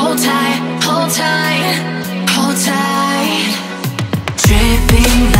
Hold tight, hold tight, hold tight. Dripping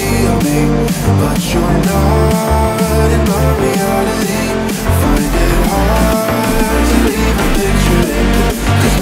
of me, but you're not in my reality. Find it hard to even picture it, cause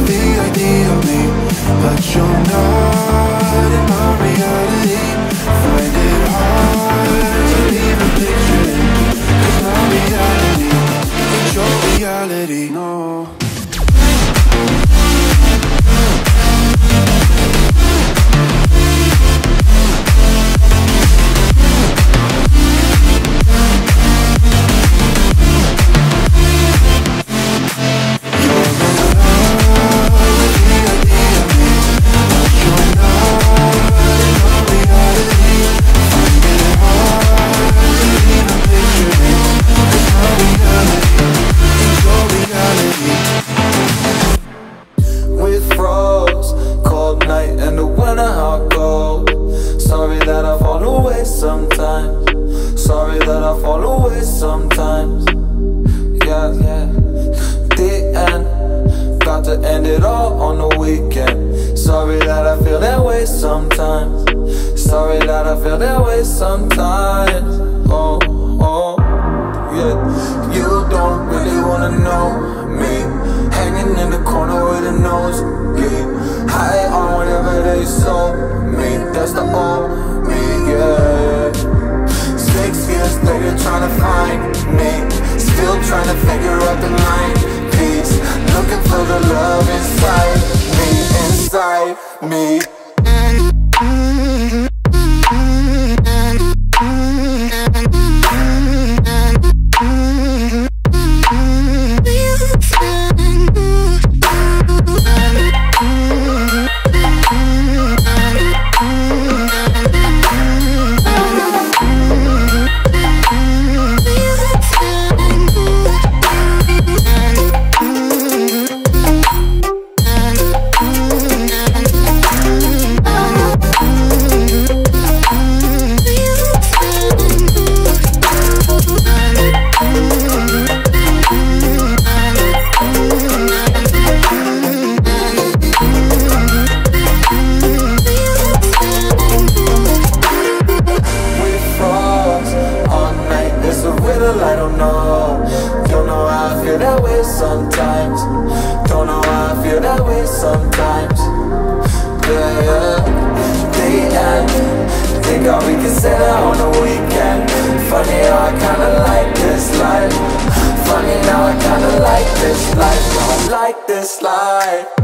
the idea of me, but you're not sometimes. Sorry that I fall away sometimes. Yeah, yeah. The end. Got to end it all on the weekend. Sorry that I feel that way sometimes. Sorry that I feel that way sometimes. Oh, oh. Yeah, you don't really wanna know me. Hanging in the corner with a nose sometimes. Don't know how I feel that way sometimes. Yeah, yeah. The end. Think how we can set out on the weekend. Funny how I kinda like this life. Funny now I kinda like this life. I like this life.